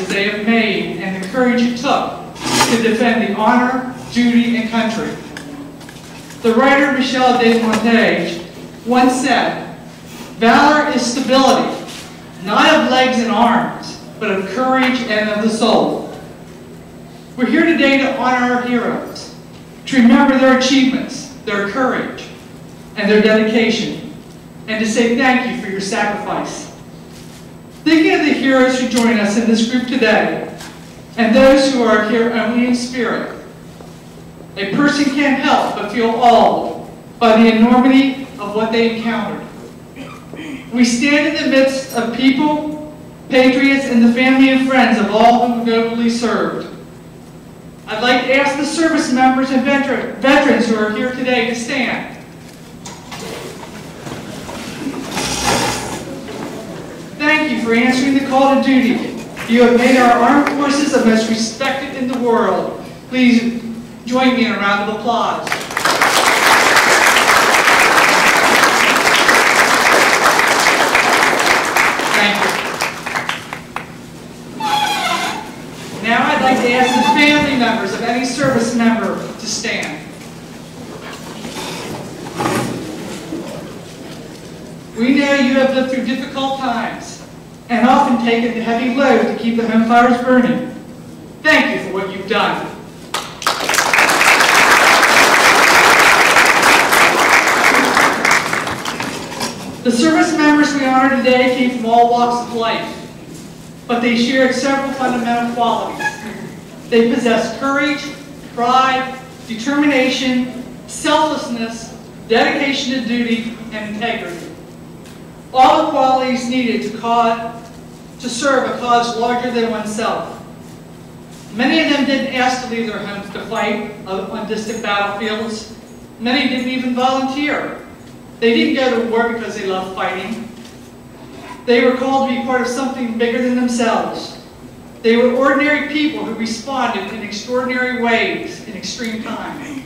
sacrifices they have made and the courage it took to defend the honor, duty, and country. The writer Michel de Montaigne once said, Valor is stability, not of legs and arms, but of courage and of the soul. We're here today to honor our heroes, to remember their achievements, their courage, and their dedication, and to say thank you for your sacrifice. Thinking of the heroes who join us in this group today, and those who are here only in spirit, a person can't help but feel awed by the enormity of what they encountered. We stand in the midst of people, patriots, and the family and friends of all who nobly served. I'd like to ask the service members and veteran- veterans who are here today to stand. Thank you for answering the call to duty. You have made our armed forces the most respected in the world. Please join me in a round of applause. Thank you. Now I'd like to ask the family members of any service member to stand. We know you have lived through difficult times and often taken the heavy load to keep the home fires burning. Thank you for what you've done. The service members we honor today came from all walks of life, but they shared several fundamental qualities. They possessed courage, pride, determination, selflessness, dedication to duty, and integrity. All the qualities needed to, cause, to serve a cause larger than oneself. Many of them didn't ask to leave their homes to fight on distant battlefields. Many didn't even volunteer. They didn't go to war because they loved fighting. They were called to be part of something bigger than themselves. They were ordinary people who responded in extraordinary ways in extreme times.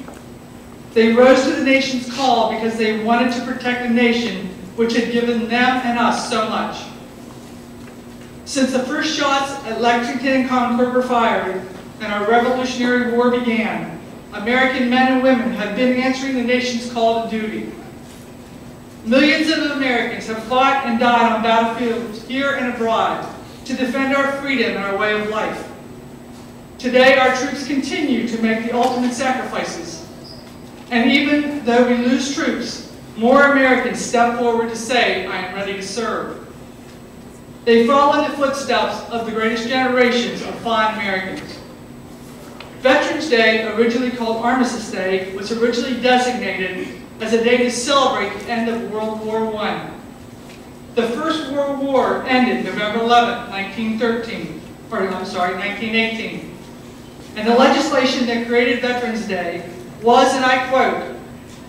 They rose to the nation's call because they wanted to protect a nation which had given them and us so much. Since the first shots at Lexington and Concord were fired and our Revolutionary War began, American men and women have been answering the nation's call to duty. Millions of Americans have fought and died on battlefields here and abroad to defend our freedom and our way of life. Today, our troops continue to make the ultimate sacrifices. And even though we lose troops, more Americans step forward to say, I am ready to serve. They follow in the footsteps of the greatest generations of fine Americans. Veterans Day, originally called Armistice Day, was originally designated as a day to celebrate the end of World War I. The First World War ended November 11, 1913, or I'm sorry, 1918. And the legislation that created Veterans Day was, and I quote,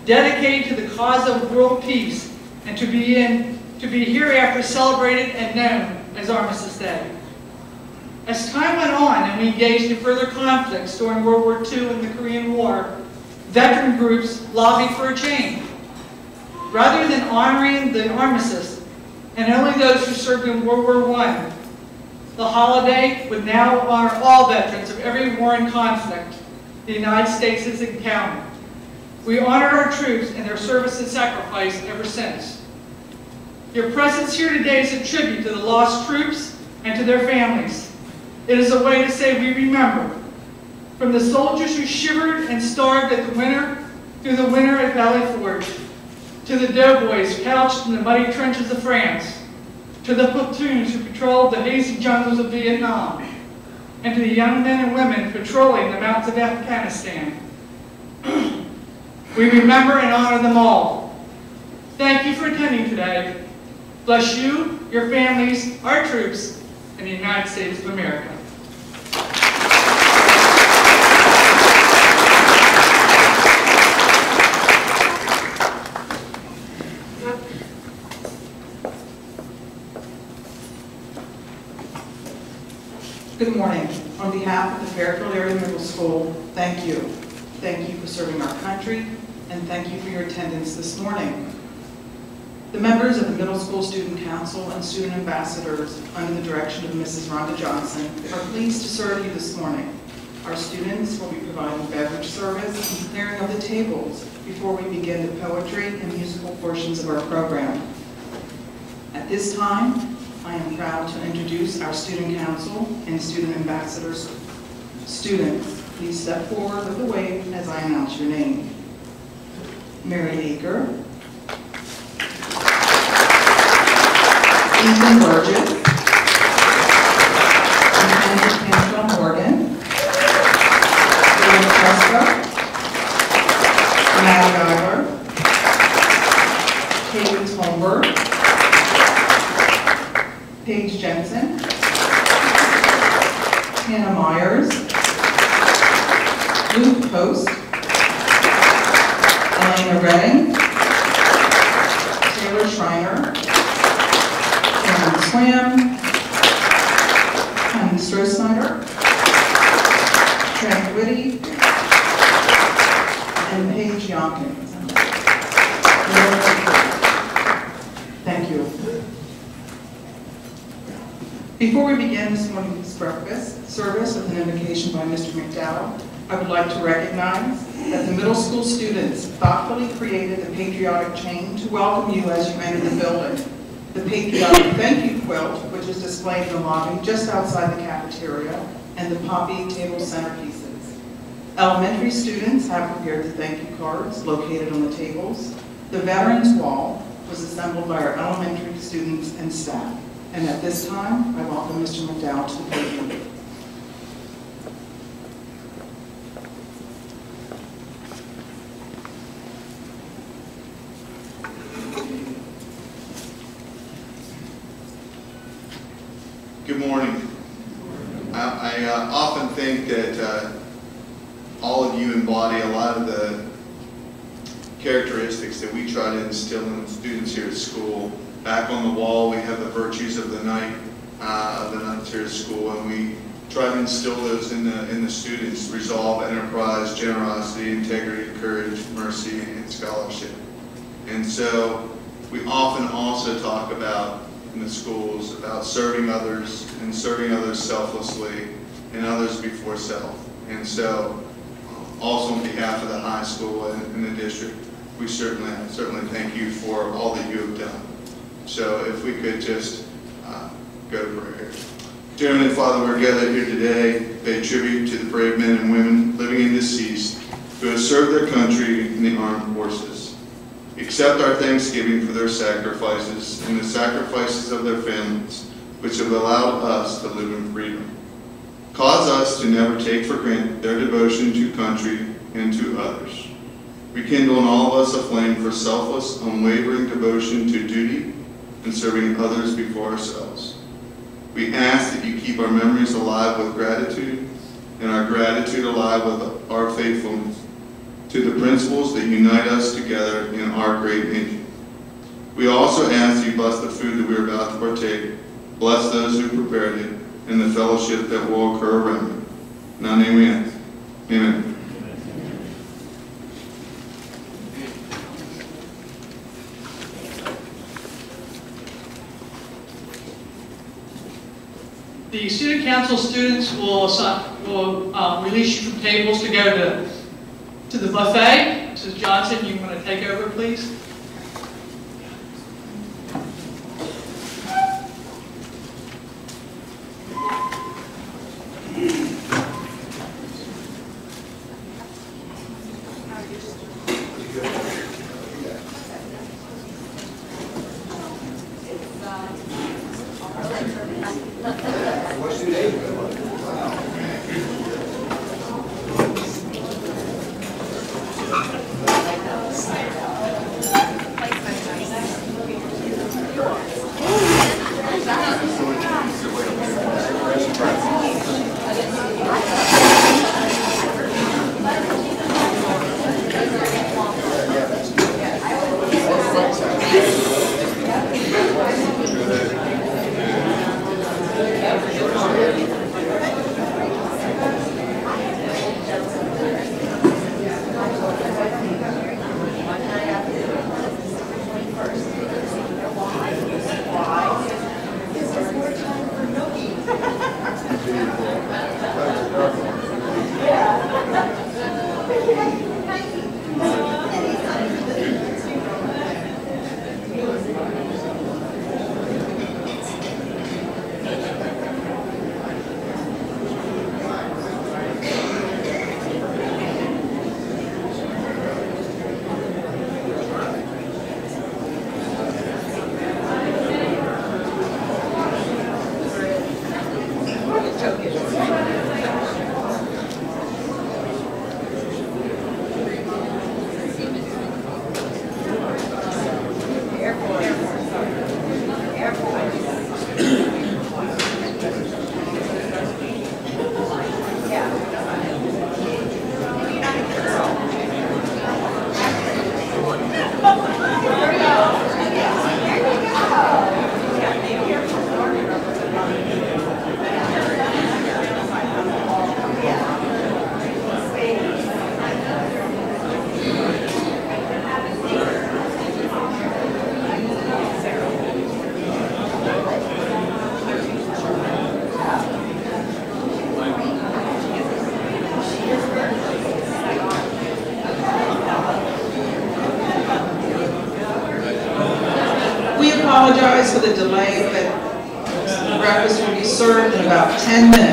dedicated to the cause of world peace and to be in to be hereafter celebrated and known as Armistice Day. As time went on and we engaged in further conflicts during World War II and the Korean War, veteran groups lobbied for a change. Rather than honoring the armistice and only those who served in World War I, the holiday would now honor all veterans of every war and conflict the United States has encountered. We honor our troops and their service and sacrifice ever since. Your presence here today is a tribute to the lost troops and to their families. It is a way to say we remember. From the soldiers who shivered and starved at the winter through the winter at Valley Forge, to the doughboys couched in the muddy trenches of France, to the platoons who patrolled the hazy jungles of Vietnam, and to the young men and women patrolling the mountains of Afghanistan. We remember and honor them all. Thank you for attending today. Bless you, your families, our troops, and the United States of America. Good morning. On behalf of the Fairfield Area Middle School, thank you. Thank you for serving our country, and thank you for your attendance this morning. The members of the Middle School Student Council and student ambassadors, under the direction of Mrs. Rhonda Johnson, are pleased to serve you this morning. Our students will be providing beverage service and clearing of the tables before we begin the poetry and musical portions of our program. At this time, I am proud to introduce our student council and student ambassadors. Students, please step forward with a wave as I announce your name. Mary Aker. Ethan Burgess. Before we begin this morning's breakfast service with an invocation by Mr. McDowell, I would like to recognize that the middle school students thoughtfully created the patriotic chain to welcome you as you enter the building. The patriotic thank you quilt, which is displayed in the lobby just outside the cafeteria, and the poppy table centerpieces. Elementary students have prepared the thank you cards located on the tables. The Veterans Wall was assembled by our elementary students and staff. And at this time, I welcome Mr. McDowell to the podium. Good morning. I, I uh, often think that uh, all of you embody a lot of the characteristics that we try to instill in students here at school. Back on the wall, we have the virtues of the knight, uh, of the at school, and we try to instill those in the, in the students, resolve, enterprise, generosity, integrity, courage, mercy, and scholarship. And so we often also talk about in the schools about serving others and serving others selflessly and others before self. And so uh, also on behalf of the high school and, and the district, we certainly, certainly thank you for all that you have done. So if we could just uh, go to prayer. Dear Heavenly Father, we're gathered here today to pay tribute to the brave men and women living and deceased who have served their country in the armed forces. Accept our thanksgiving for their sacrifices and the sacrifices of their families, which have allowed us to live in freedom. Cause us to never take for granted their devotion to country and to others. Rekindle in all of us a flame for selfless, unwavering devotion to duty and serving others before ourselves. We ask that you keep our memories alive with gratitude and our gratitude alive with our faithfulness to the principles that unite us together in our great nation. We also ask that you bless the food that we are about to partake, bless those who prepared it, and the fellowship that will occur around it. In our name we ask. Amen. The student council students will, will um, release you from tables to go to, to the buffet. Mrs. Johnson, you want to take over, please? In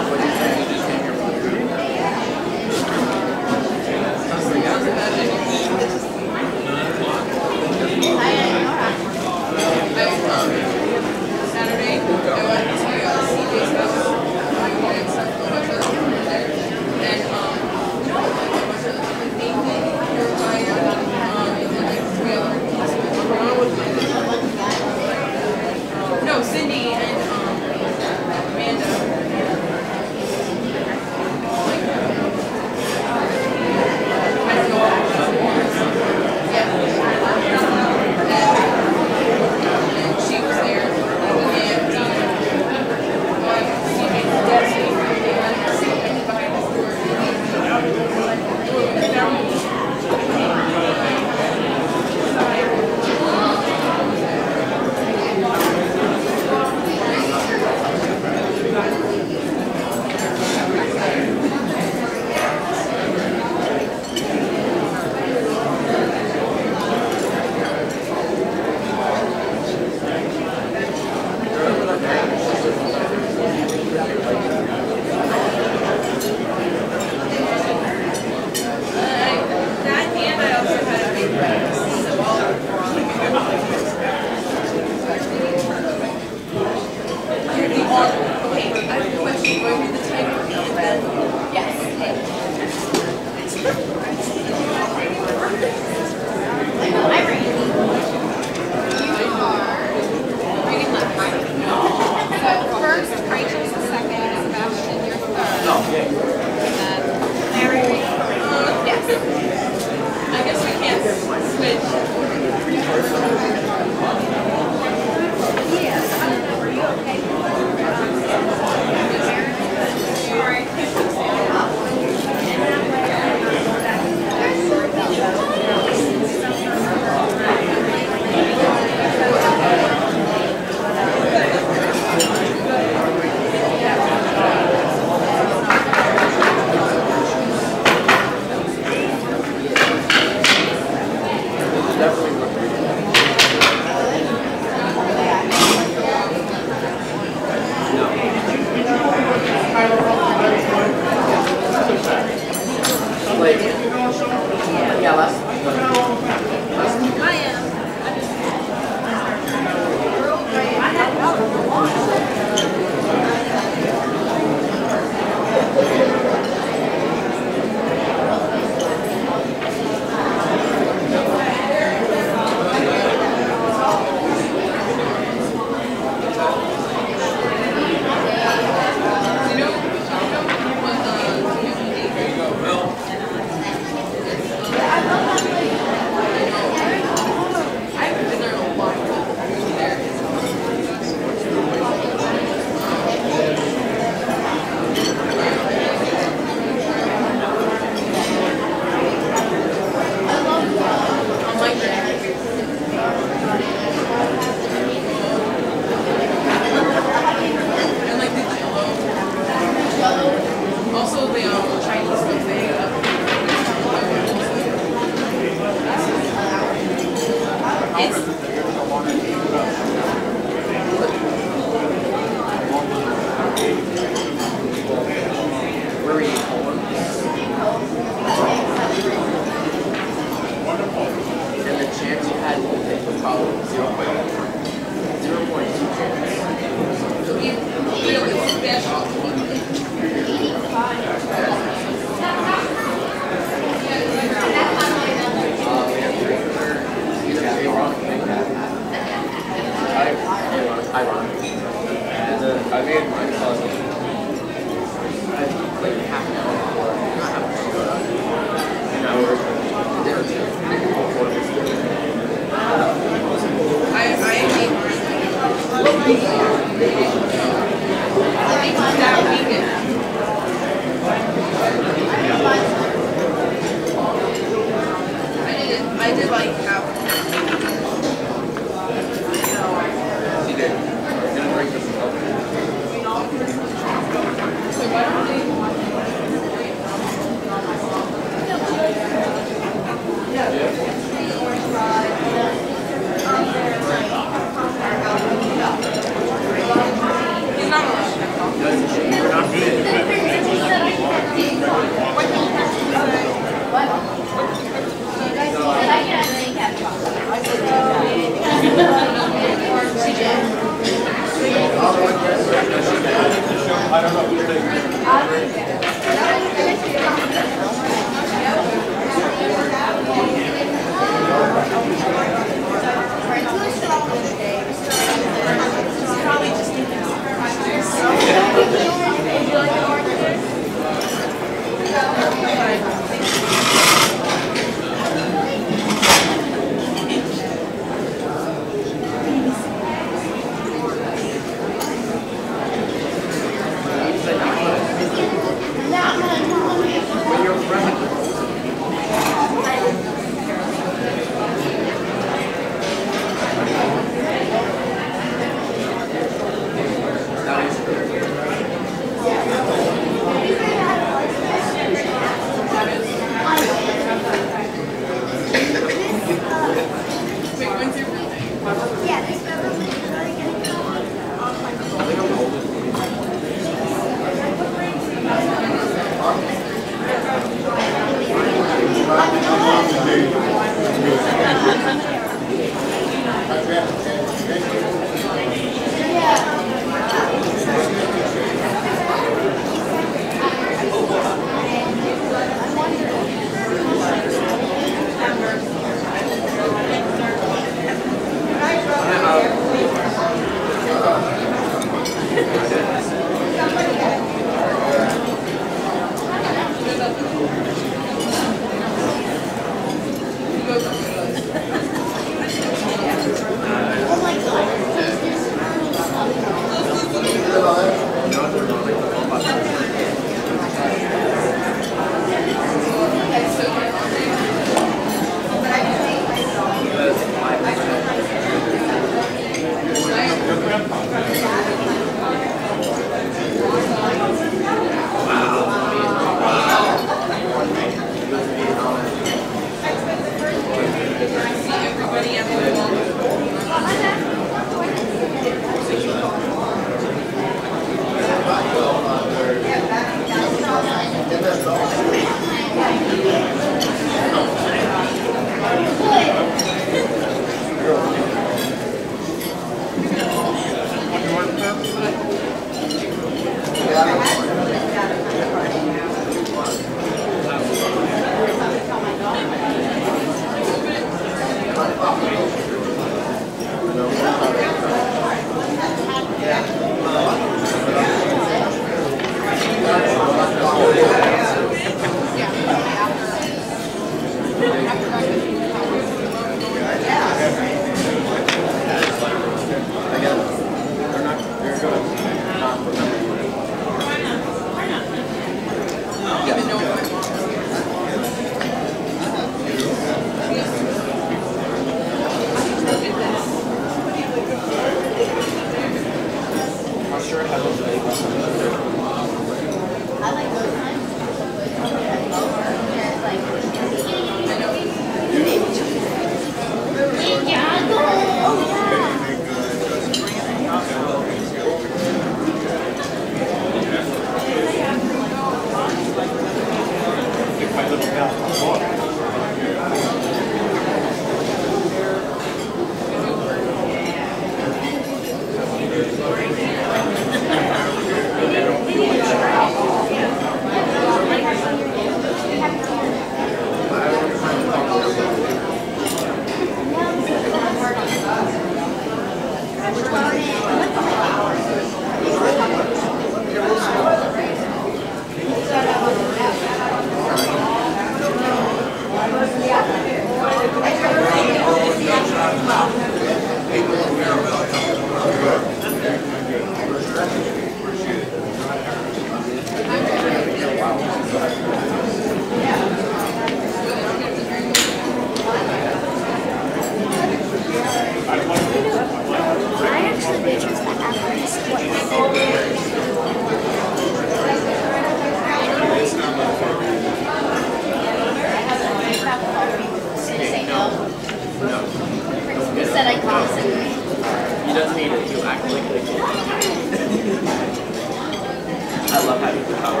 I love having the power.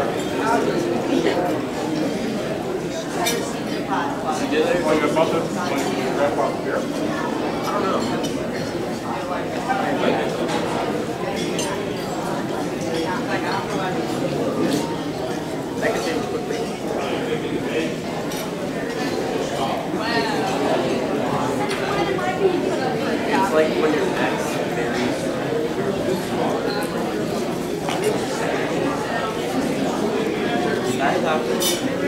Your here. I don't know. Change quickly. It's like when your That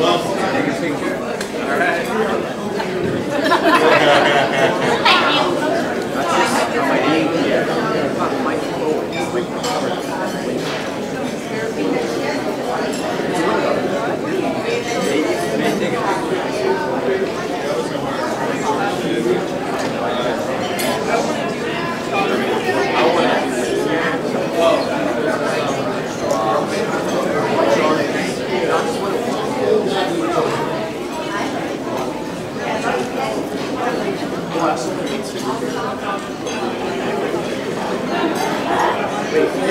Well, take a picture. All right.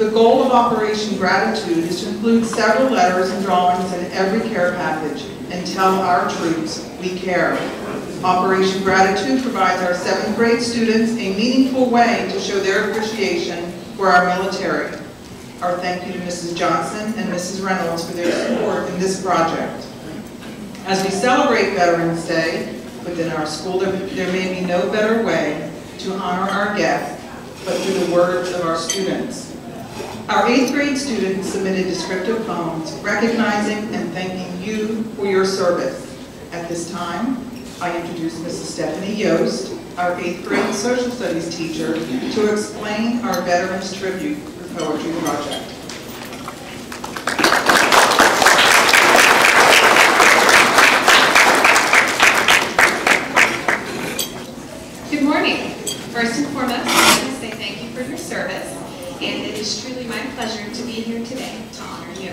The goal of Operation Gratitude is to include several letters and drawings in every care package and tell our troops we care. Operation Gratitude provides our seventh grade students a meaningful way to show their appreciation for our military. Our thank you to Mrs. Johnson and Mrs. Reynolds for their support in this project. As we celebrate Veterans Day within our school, there there may be no better way to honor our guests but through the words of our students. Our eighth grade students submitted descriptive poems recognizing and thanking you for your service. At this time, I introduce Mrs. Stephanie Yost, our eighth grade social studies teacher, to explain our Veterans Tribute for Poetry Project. Good morning. First and foremost, I want to say thank you for your service, and it is truly my pleasure to be here today to honor you.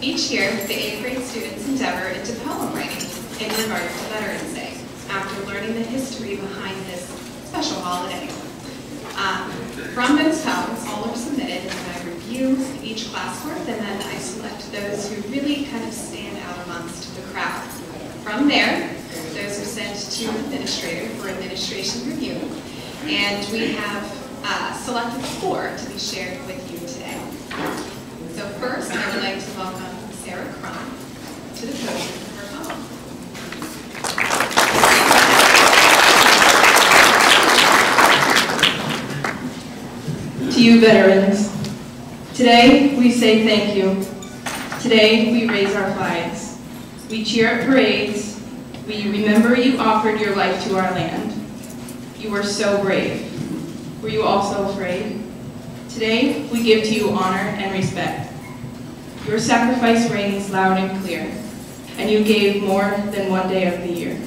Each year, the eighth grade students endeavor into poem writing in regard to Veterans Day, after learning the history behind this special holiday. Um, From those poems, all are submitted, and I review each classwork, and then I select those who really kind of stand out amongst the crowd. From there, those are sent to an administrator for administration review, and we have uh, selected four to be shared with you today. So first, I would like to welcome Sarah Crum to the podium for her poem. To you veterans, today we say thank you. Today we raise our flags. We cheer at parades. We remember you offered your life to our land. You were so brave. Were you also afraid? Today we give to you honor and respect. Your sacrifice rings loud and clear, and you gave more than one day of the year.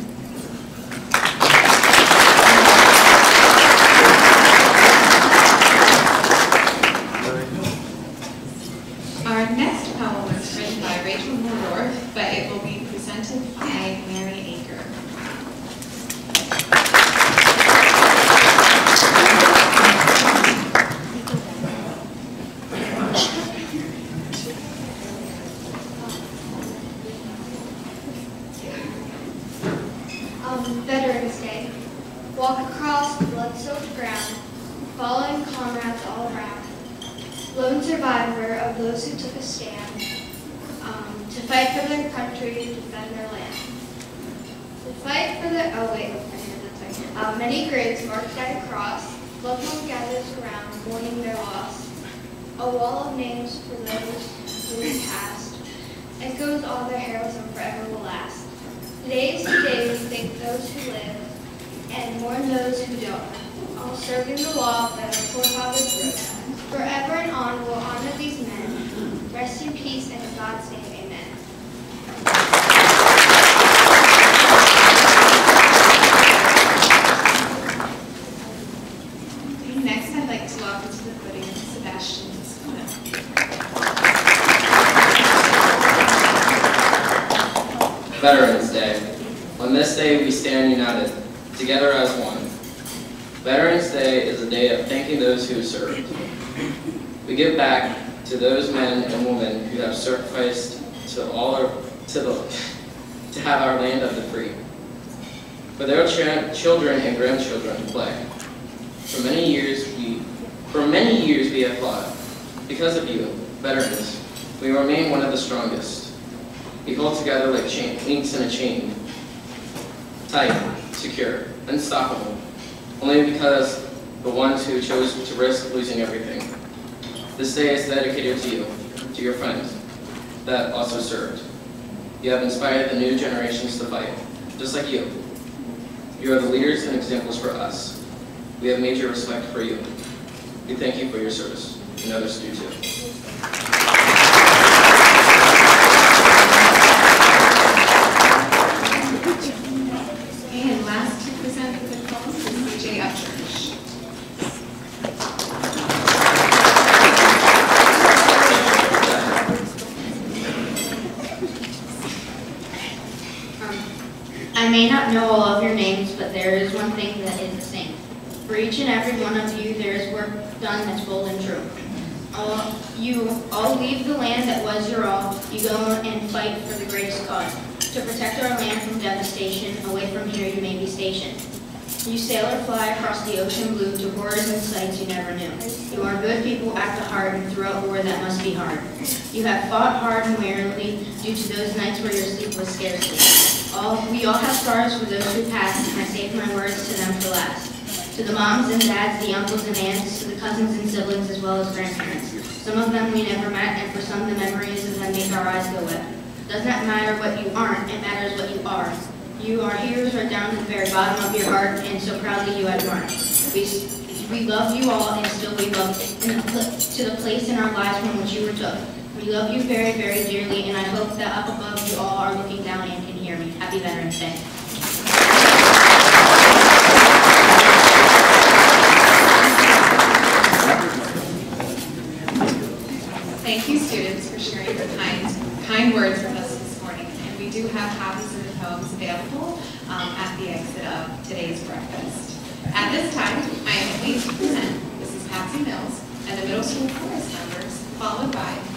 You have inspired the new generations to fight, just like you. You are the leaders and examples for us. We have major respect for you. We thank you for your service, and others do too. And last to present the diploma is CJ Upchurch. Um, I may not know all of your names, but there is one thing that is the same. For each and every one of you, there is work done that's bold and true. All, you all leave the land that was your all. You go and fight for the greatest cause, to protect our land from devastation. Away from here, you may be stationed. You sail or fly across the ocean blue to horrors and sights you never knew. You are good people at the heart, and throughout war that must be hard. You have fought hard and wearily due to those nights where your sleep was scarcely. All, we all have scars for those who passed, and I save my words to them for last. To the moms and dads, the uncles and aunts, to the cousins and siblings, as well as grandparents. Some of them we never met, and for some the memories of them make our eyes go wet. Does not matter what you aren't, it matters what you are. You are heroes right down to the very bottom of your heart, and so proudly you admire. We, we love you all, and still we love to the place in our lives from which you were took. We love you very, very dearly, and I hope that up above you all are looking down and can hear me. Happy Veterans Day. Thank you, students, for sharing your kind, kind words with us this morning. And we do have copies of the poems available um, at the exit of today's breakfast. At this time, I am pleased to present Mrs. Patsy Mills and the middle school chorus members, followed by